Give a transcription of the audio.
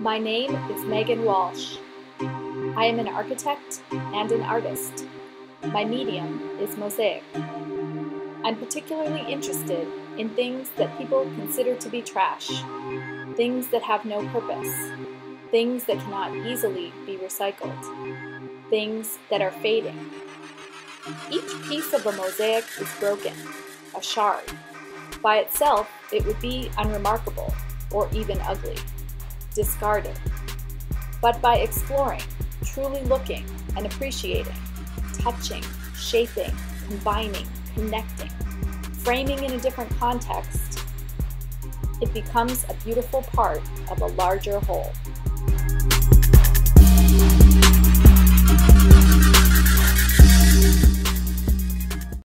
My name is Meghan Walsh. I am an architect and an artist. My medium is mosaic. I'm particularly interested in things that people consider to be trash, things that have no purpose, things that cannot easily be recycled, things that are fading. Each piece of a mosaic is broken, a shard. By itself, it would be unremarkable or even ugly, discarded. But by exploring, truly looking and appreciating, touching, shaping, combining, connecting, framing in a different context, it becomes a beautiful part of a larger whole.